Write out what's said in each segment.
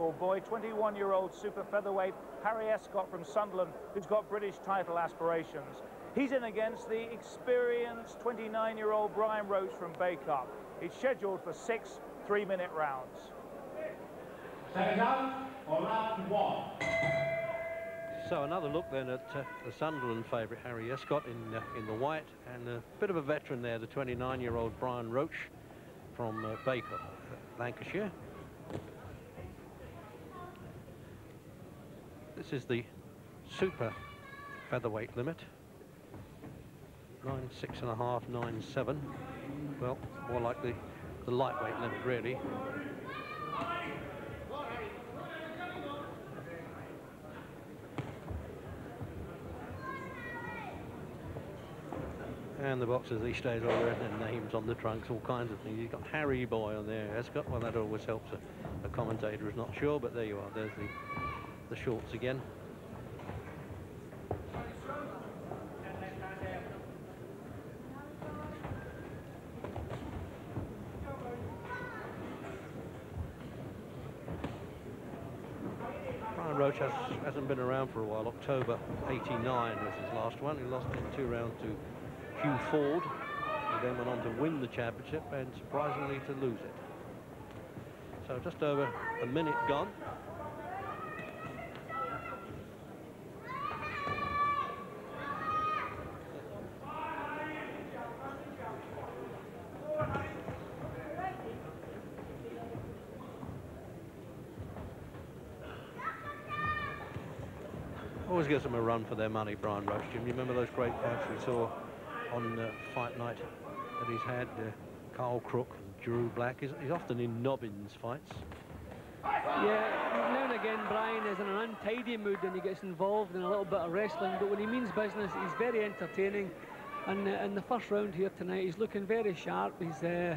local boy, 21-year-old super featherweight Harry Escott from Sunderland, who's got British title aspirations. He's in against the experienced 29-year-old Brian Roach from Bacup. It's scheduled for six three-minute rounds. Second round, or round one. So another look then at uh, the Sunderland favourite Harry Escott in uh, in the white and a bit of a veteran there, the 29-year-old Brian Roach from uh, Bacup, Lancashire. This is the super featherweight limit. Nine six and a half, nine seven. Well, more like the, the lightweight limit really. And the boxes these days are their names on the trunks, all kinds of things. You've got Harry Boy on there, Escott. Well, that always helps. A, a commentator is not sure, but there you are. There's the, the shorts again. Brian Roach has, hasn't been around for a while. October 89 was his last one. He lost in two rounds to Hugh Forde. He then went on to win the championship and surprisingly to lose it. So just over a minute gone. Always gives them a run for their money, Brian Roach. You remember those great fights we saw on uh, Fight Night that he's had? Uh, Carl Crook and Drew Black. He's, he's often in Nobbins fights. Yeah, now and again, Brian is in an untidy mood and he gets involved in a little bit of wrestling, but when he means business, he's very entertaining. And uh, in the first round here tonight, he's looking very sharp. He's uh,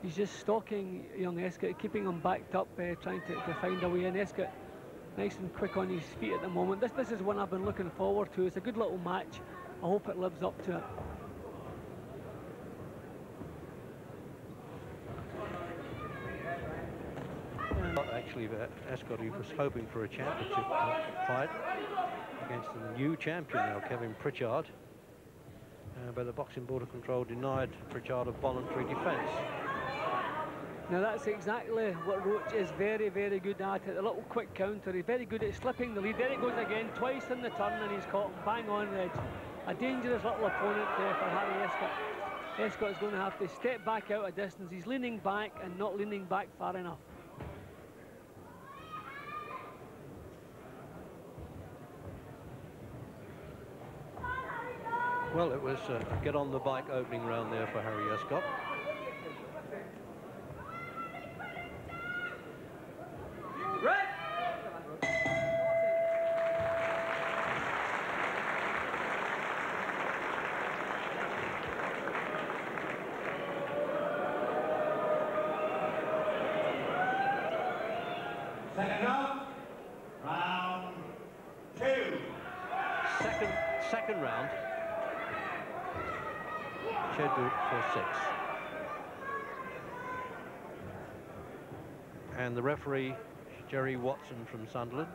he's just stalking young Escott, keeping him backed up, uh, trying to, to find a way in. Escott nice and quick on his feet at the moment. This, this is one I've been looking forward to. It's a good little match. I hope it lives up to it. Actually, Escott, he was hoping for a championship fight against the new champion now, Kevin Pritchard. Uh, but the Boxing Board of Control denied Pritchard a voluntary defence. Now that's exactly what Roach is very, very good at. A little quick counter. He's very good at slipping the lead. There he goes again, twice in the turn, and he's caught bang on edge. A dangerous little opponent there for Harry Escott. Escott is going to have to step back out a distance. He's leaning back and not leaning back far enough. Well, it was uh, get on the bike opening round there for Harry Escott. Round. Scheduled for six. And the referee, Jerry Watson from Sunderland.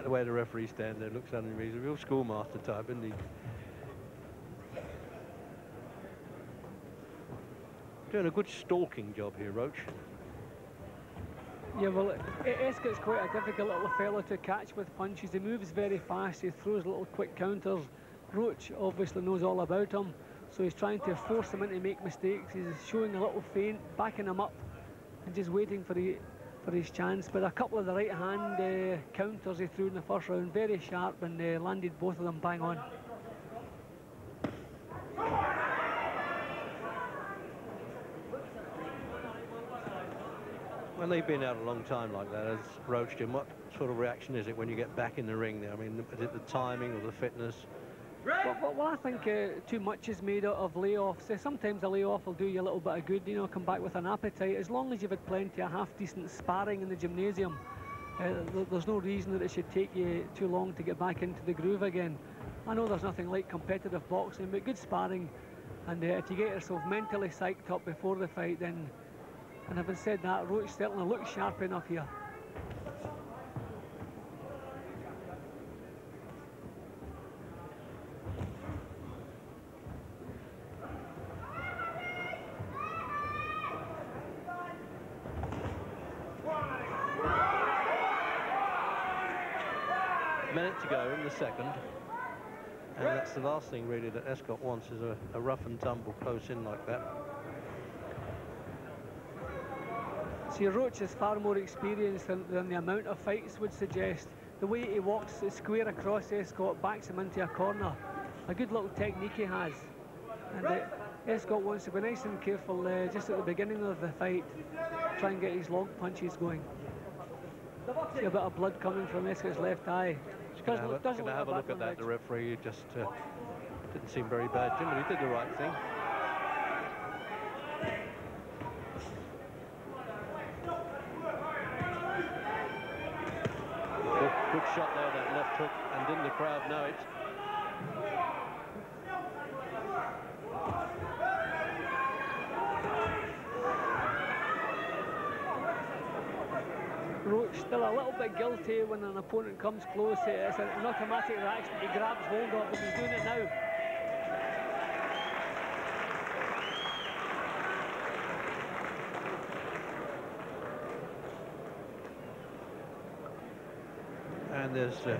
Like the way the referee stands there, looks at him, he's a real schoolmaster type, isn't he? Doing a good stalking job here, Roach. Yeah, well, Escott's quite a difficult little fellow to catch with punches. He moves very fast, he throws little quick counters. Roach obviously knows all about him, so he's trying to force him into make mistakes. He's showing a little feint, backing him up, and just waiting for the for his chance. But a couple of the right hand uh, counters he threw in the first round, very sharp, and uh, landed both of them bang on. When they've been out a long time like that, as Roach did, what sort of reaction is it when you get back in the ring there? I mean, is it the timing or the fitness? Well, well, well, I think uh, too much is made out of layoffs. Uh, sometimes a layoff will do you a little bit of good, you know, come back with an appetite. As long as you've had plenty of half-decent sparring in the gymnasium, uh, th there's no reason that it should take you too long to get back into the groove again. I know there's nothing like competitive boxing, but good sparring. And uh, if you get yourself mentally psyched up before the fight, then, and having said that, Roach certainly looks sharp enough here. minute to go in the second. And that's the last thing really that Escott wants is a, a rough and tumble close in like that. See, Roach is far more experienced than, than, the amount of fights would suggest. The way he walks square across Escott backs him into a corner. A good little technique he has. And uh, Escott wants to be nice and careful uh, just at the beginning of the fight, try and get his long punches going. See a bit of blood coming from Escott's left eye. Just going to have, a, have a look at that. The referee just uh, didn't seem very bad, Jim, but he did the right thing. Good, good shot there, that left hook, and didn't the crowd know it? Roach still a little bit guilty when an opponent comes close. It's an automatic reaction. He grabs hold of, but he's doing it now. And there's uh,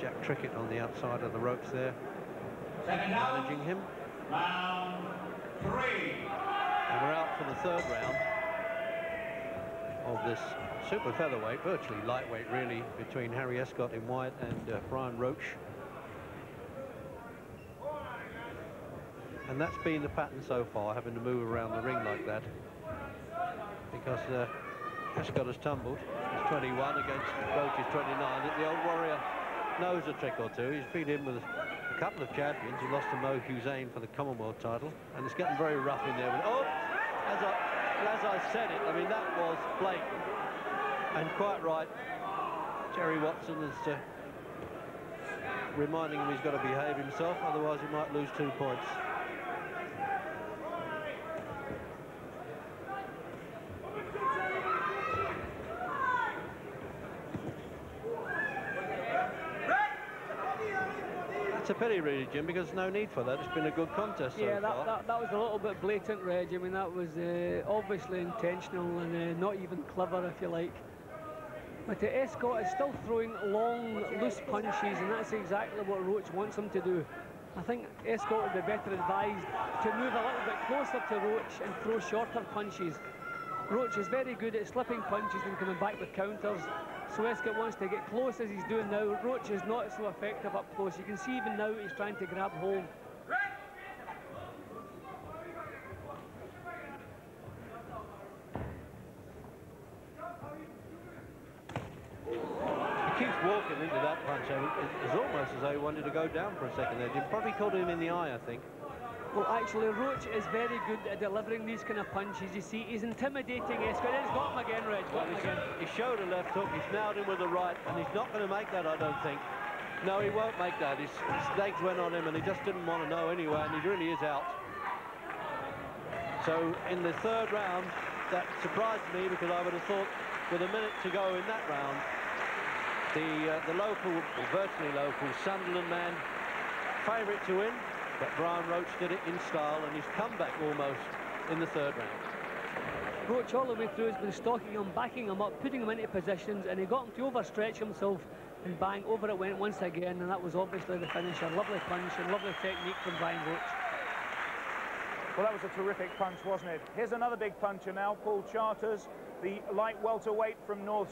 Jack Trickett on the outside of the ropes there, managing him. Round three. And we're out for the third round of this super featherweight, virtually lightweight really, between Harry Escott in white and uh, Brian Roach. And that's been the pattern so far, having to move around the ring like that. Because uh, Escott has tumbled. He's 21 against Roach's 29. The old warrior knows a trick or two. He's been in with a couple of champions. He lost to Mo Hussein for the Commonwealth title. And it's getting very rough in there. Oh, as I, as I said it, I mean, that was blatant. And quite right, Jerry Watson is uh, reminding him he's got to behave himself, otherwise he might lose two points. It's a pity, really, Jim, because there's no need for that. It's been a good contest yeah, so that, that, that, was a little bit blatant, Reg. I mean, that was uh, obviously intentional and uh, not even clever, if you like. But uh, Escott is still throwing long, loose punches, and that's exactly what Roach wants him to do. I think Escott would be better advised to move a little bit closer to Roach and throw shorter punches. Roach is very good at slipping punches and coming back with counters. So wants to get close as he's doing now. Roach is not so effective up close. You can see even now he's trying to grab hold. He keeps walking into that punch. It's almost as though he wanted to go down for a second there. He probably caught him in the eye, I think. Well, actually, Roach is very good at delivering these kind of punches. You see, he's intimidating Escott. He's got him again, Reg. Got him again. He showed a left hook. He's nailed him with the right, and he's not going to make that, I don't think. No, he won't make that. His, his legs went on him, and he just didn't want to know anyway, and he really is out. So in the third round, that surprised me because I would have thought with a minute to go in that round, the uh, the local, virtually local Sunderland man, favourite to win, but Brian Roach did it in style and he's come back almost in the third round. Roach all the way through has been stalking him, backing him up, putting him into positions, and he got him to overstretch himself, and bang, over it went once again, and that was obviously the finisher. Lovely punch and lovely technique from Brian Roach. Well, that was a terrific punch, wasn't it? Here's another big puncher now, Paul Charters, the light welterweight from North